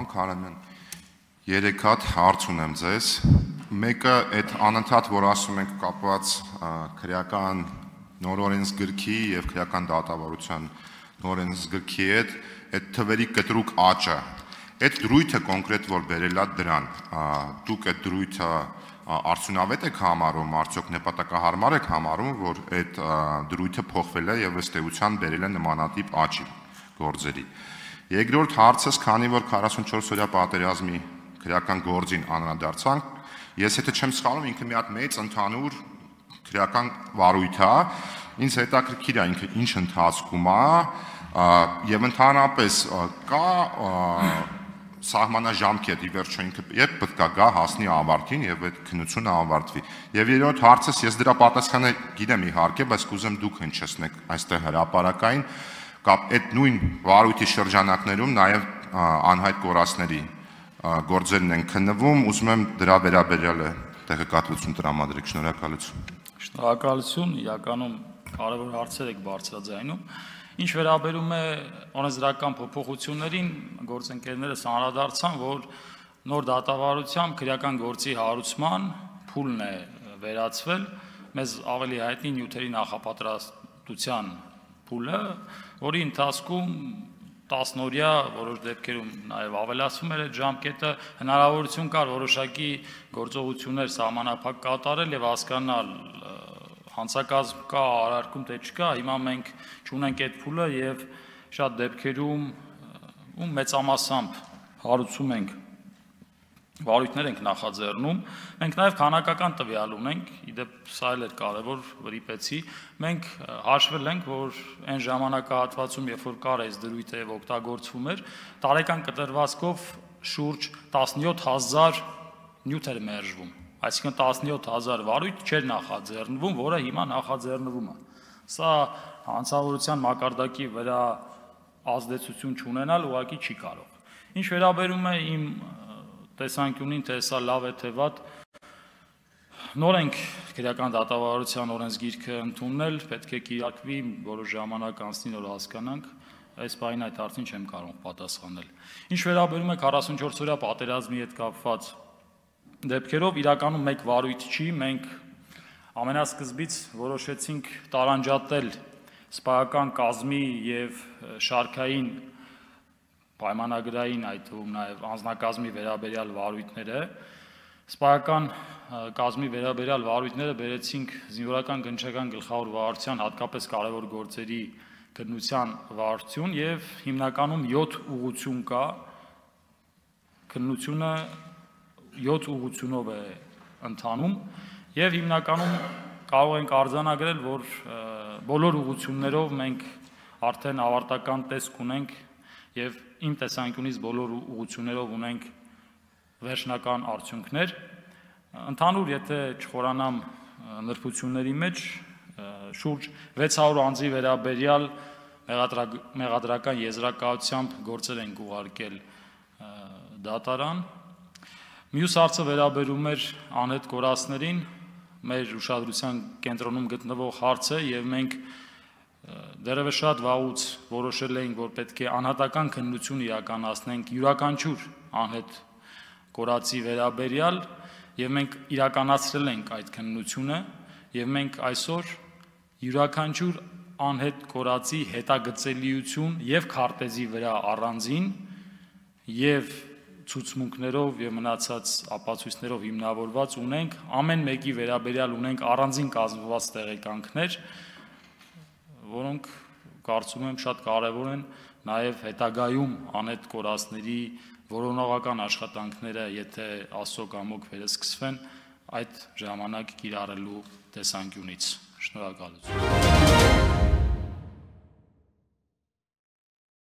Պարոն Քարամյան, 3 հատ հարց ունեմ ձեզ։ Մեկը այդ անընդհատ, որ ասում ենք կապված քրեական նորօրենս գրքի եւ քրեական դատավարության նորօրենս գրքի հետ, այդ թվերի կտրուկ աճը։ Այդ դրույթը կոնկրետ որ բերելա դրան, դուք այդ դրույթը արդյունավետ եք համարում, արդյոք նպատակահարմար եք համարում, որ այդ դրույթը փոխվել է եւ ըստ էության բերել է նմանատիպ աճի գործերի։ Երկրորդ հարցս, քանի որ 44 օրյա պատերազմի քրեական գործին անդրադարձանք, ես եթե չեմ սխալվում, ինքը մի հատ մեծ ընդհանուր քրեական վարույթ է, ինձ հետաքրքիր է ինքը ինչ ընթացքում է եւ ընդհանրապես կա սահմանաժամկետ ի վերջո ինքը երբ պետք է գա հասնի ավարտին եւ այդ քննությունը ավարտվի։ Եվ երրորդ հարցս ես դրա պատասխանը գիտեմ իհարկե, բայց կուզեմ դուք հնչեցնեք այստեղ հրաապարակային կապ այդ նույն վարույթի շրջանակներում նաեւ անհայտ կորածների գործերն են քննվում, ուզում եմ դրա վերաբերյալ տեղեկատվություն տրամադրեք, շնորհակալություն։ Շնորհակալություն, իրականում կարևոր հարցեր եք բարձրաձայնում։ Ինչ վերաբերում է օրենսդրական փոփոխություններին, գործընկերներս անդրադարձան, որ նոր դատավարությամբ քրեական գործի հարուցման փուլն է վերացվել, մեզ ավելի հայտնի նյութերի նախապատրաստության փուլը, որի ընթացքում 10 օրյա որոշ դեպքերում նաև ավելացվում էր այդ ժամկետը, հնարավորություն կար որոշակի գործողություններ սահմանափակ կատարել եւ հասկանալ հանցակազմ կա, արարքում թե չկա, հիմա մենք ճունենք այդ փուլը եւ շատ դեպքերում ու մեծամասամբ հարուցում ենք վարույթներ ենք նախաձեռնում։ Մենք նաև քանակական տվյալ ունենք, իդեպ սա էլ էր կարևոր վրիպեցի։ Մենք հաշվել ենք, որ այն ժամանակահատվածում, երբ որ կար այս դրույթը եւ օգտագործվում էր, տարեկան կտրվածքով շուրջ 17000 նյութ էր մերժվում։ Այսինքն 17000 վարույթ չէր նախաձեռնվում, որը հիմա նախաձեռնվում է։ Սա հանցավորության մակարդակի վրա ազդեցություն չունենալ ուղղակի չի կարող։ Ինչ վերաբերում է իմ տեսանկյունին, թե սա լավ է թե վատ, նոր ենք քրեական դատավարության օրենսգիրքը ընդունել, պետք է կիրակվի, որոշ ժամանակ անցնի, որ հասկանանք, այս բային այդ հարցին չեմ կարող պատասխանել։ Ինչ վերաբերում է 44 օրյա պատերազմի հետ կապված դեպքերով, իրականում մեկ վարույթ չի, մենք ամենասկզբից որոշեցինք տարանջատել սպայական կազմի եւ շարքային պայմանագրային այդ թվում նաև անձնակազմի վերաբերյալ վարույթները սպայական կազմի վերաբերյալ վարույթները բերեցինք զինվորական գնչական գլխավոր վարչության հատկապես կարևոր գործերի քննության վարչություն եւ հիմնականում 7 ուղություն կա քննությունը 7 ուղությունով է ընթանում եւ հիմնականում կարող ենք արձանագրել որ բոլոր ուղություններով մենք արդեն ավարտական տեսք ունենք եւ իմ տեսանկյունից բոլոր ուղություններով ունենք վերջնական արդյունքներ։ Ընդհանուր, եթե չխորանամ նրբությունների մեջ, շուրջ 600 անձի վերաբերյալ մեղադրական եզրակացությամբ գործեր են ուղարկել դատարան։ Մյուս հարցը վերաբերում էր անհետ կորածներին, մեր ուշադրության կենտրոնում գտնվող հարց է եւ մենք դերևս շատ վաղուց որոշել էինք, որ պետք է անհատական քննություն իրականացնենք յուրաքանչյուր անհետ կորածի վերաբերյալ եւ մենք իրականացրել ենք այդ քննությունը եւ մենք այսօր յուրաքանչյուր անհետ կորածի հետագծելիություն եւ քարտեզի վրա առանձին եւ ցուցմունքներով եւ մնացած ապացույցներով հիմնավորված ունենք ամեն մեկի վերաբերյալ ունենք առանձին կազմված տեղեկանքներ որոնք կարծում եմ շատ կարևոր են նաև հետագայում անետ կորածների որոնողական աշխատանքները, եթե աստծո կամոք վերսկսվեն, այդ ժամանակ կիրառելու տեսանկյունից։ Շնորհակալություն։